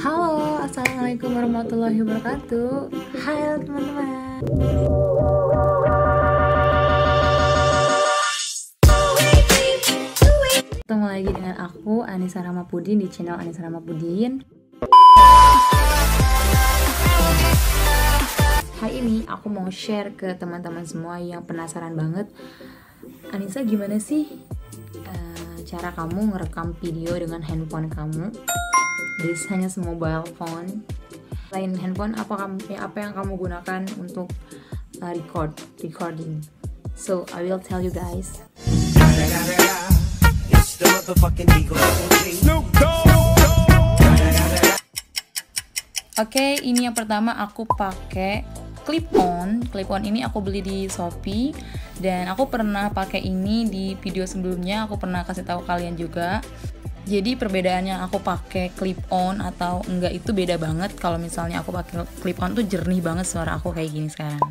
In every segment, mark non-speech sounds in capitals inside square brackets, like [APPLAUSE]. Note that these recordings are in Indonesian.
Halo, Assalamualaikum warahmatullahi wabarakatuh. Hai teman-teman. Ketemu lagi dengan aku, Anissa Ramapudin di channel Anissa Ramapudin. Hari ini aku mau share ke teman-teman semua yang penasaran banget. Anissa gimana sih uh, cara kamu ngerekam video dengan handphone kamu this hanya mobile phone. Lain handphone apa kamu ya, apa yang kamu gunakan untuk uh, record recording? So I will tell you guys. Oke, okay, ini yang pertama aku pakai clip on. Clip on ini aku beli di Shopee. Dan aku pernah pakai ini di video sebelumnya. Aku pernah kasih tahu kalian juga jadi perbedaannya aku pakai clip on atau enggak itu beda banget. Kalau misalnya aku pakai clip on tuh jernih banget suara aku kayak gini sekarang.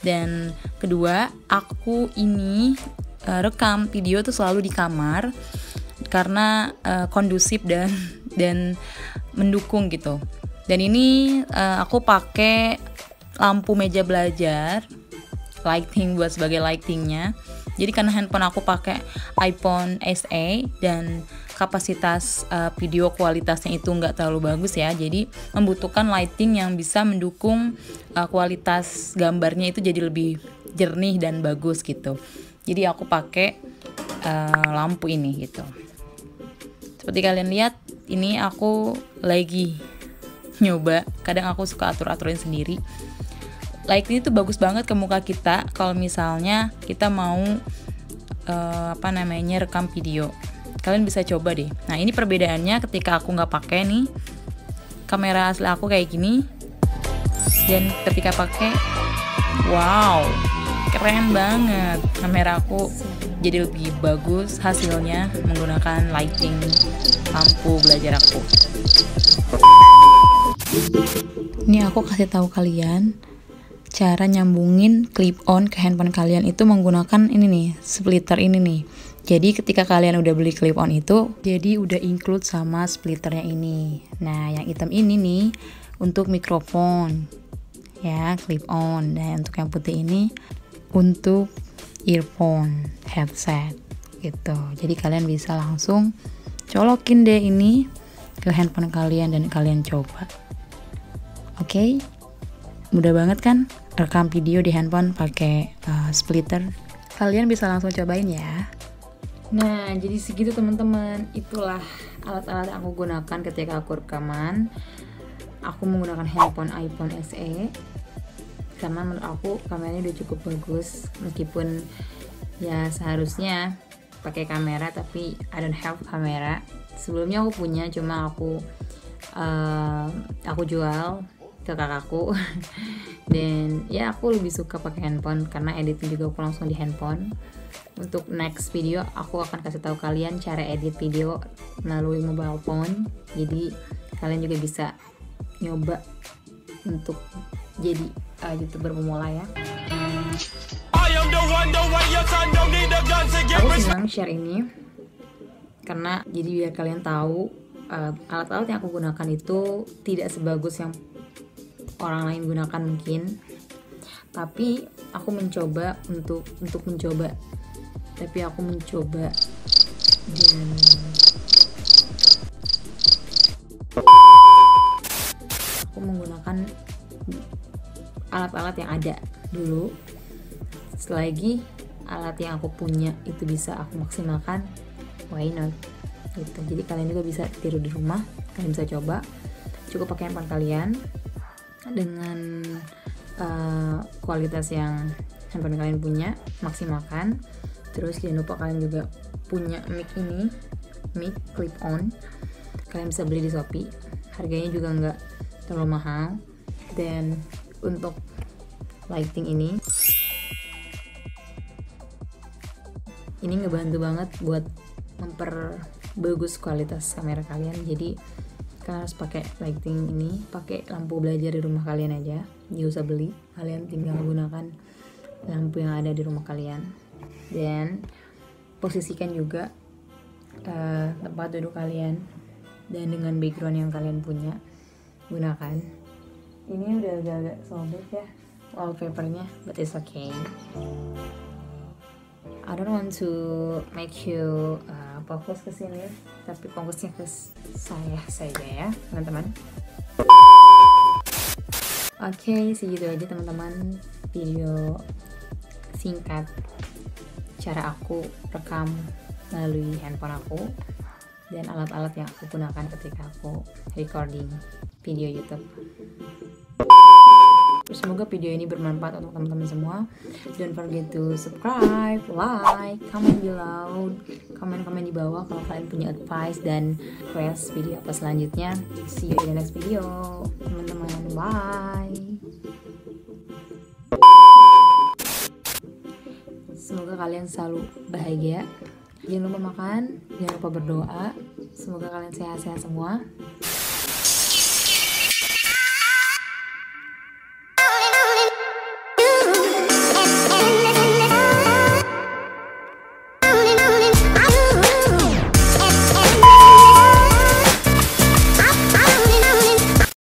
Dan kedua aku ini uh, rekam video tuh selalu di kamar karena uh, kondusif dan [LAUGHS] dan mendukung gitu. Dan ini uh, aku pakai lampu meja belajar lighting buat sebagai lightingnya. Jadi karena handphone aku pakai iPhone SE dan kapasitas uh, video kualitasnya itu nggak terlalu bagus ya. Jadi membutuhkan lighting yang bisa mendukung uh, kualitas gambarnya itu jadi lebih jernih dan bagus gitu. Jadi aku pakai uh, lampu ini gitu. Seperti kalian lihat ini aku lagi nyoba. Kadang aku suka atur-aturin sendiri lighting itu bagus banget ke muka kita kalau misalnya kita mau uh, apa namanya rekam video. Kalian bisa coba deh. Nah ini perbedaannya ketika aku nggak pakai nih kamera asli aku kayak gini dan ketika pakai wow keren banget. Kamera aku jadi lebih bagus hasilnya menggunakan lighting lampu belajar aku. Ini aku kasih tahu kalian cara nyambungin clip on ke handphone kalian itu menggunakan ini nih splitter ini nih jadi ketika kalian udah beli clip on itu, jadi udah include sama splitternya ini. Nah, yang hitam ini nih untuk mikrofon ya, clip on. Dan untuk yang putih ini untuk earphone, headset gitu. Jadi kalian bisa langsung colokin deh ini ke handphone kalian dan kalian coba. Oke? Okay? Mudah banget kan rekam video di handphone pakai uh, splitter? Kalian bisa langsung cobain ya. Nah, jadi segitu teman-teman. Itulah alat-alat yang aku gunakan ketika aku rekaman. Aku menggunakan handphone iPhone SE karena menurut aku kameranya udah cukup bagus meskipun ya seharusnya pakai kamera tapi I don't have kamera. Sebelumnya aku punya cuma aku uh, aku jual ke kakakku. [LAUGHS] Dan ya aku lebih suka pakai handphone karena editing juga aku langsung di handphone. Untuk next video aku akan kasih tahu kalian cara edit video melalui mobile phone. Jadi kalian juga bisa nyoba untuk jadi uh, youtuber pemula ya. Aku senang share ini karena jadi biar kalian tahu uh, alat-alat yang aku gunakan itu tidak sebagus yang orang lain gunakan mungkin. Tapi aku mencoba untuk untuk mencoba. Tapi aku mencoba dan aku menggunakan alat-alat yang ada dulu. Selagi alat yang aku punya itu bisa aku maksimalkan why not? Gitu. Jadi kalian juga bisa tiru di rumah kalian bisa coba. Cukup pakai handphone kalian dengan uh, kualitas yang handphone kalian punya maksimalkan. Terus jangan lupa kalian juga punya mic ini mic clip on. Kalian bisa beli di shopee. Harganya juga nggak terlalu mahal. Dan untuk lighting ini ini ngebantu banget buat memperbagus kualitas kamera kalian. Jadi kalian harus pakai lighting ini pakai lampu belajar di rumah kalian aja. Nggak usah beli. Kalian tinggal menggunakan lampu yang ada di rumah kalian. Dan posisikan juga uh, tempat duduk kalian. Dan dengan background yang kalian punya gunakan. Ini udah agak-agak sobek ya wallpapernya but it's okay. I don't want to make you uh, fokus ke sini tapi fokusnya ke saya saja ya teman-teman oke okay, segitu aja teman-teman video singkat cara aku rekam melalui handphone aku dan alat-alat yang aku gunakan ketika aku recording video YouTube. Semoga video ini bermanfaat untuk teman-teman semua. Don't forget to subscribe, like, comment below, komen-komen di bawah kalau kalian punya advice dan request video apa selanjutnya. See you in the next video, teman-teman. Bye. Semoga kalian selalu bahagia. Jangan lupa makan, jangan lupa berdoa. Semoga kalian sehat-sehat semua.